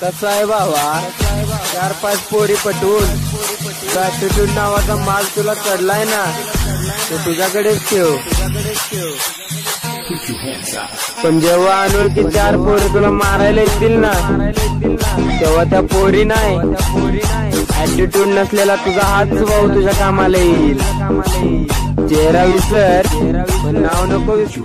कसं आहे बाबा. चार पाच पोरी पटवून. ॲटिट्यूड नावाचा माल तुला चढलाय ना तो तुझ्याकडेच ठेव. पण जेव्हा अनोळखी चार पोरी तुला मारायला येतील ना तेव्हा त्या पोरी नाही. ऍटिट्यूड नसलेला तुझा हातच भाऊ तुझ्या कामाला येईल. चेहरा विसर नाव नको विसरू.